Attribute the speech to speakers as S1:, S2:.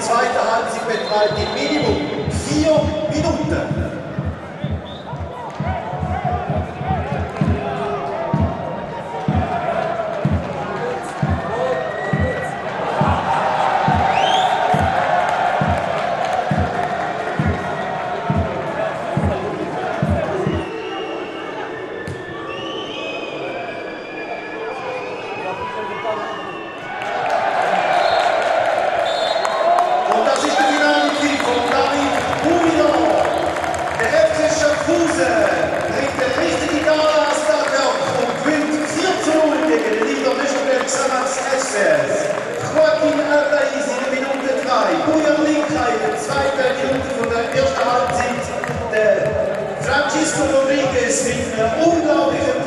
S1: zweite Halbzeit betreibt im Minimum vier Francisco Domínguez en unglaublichem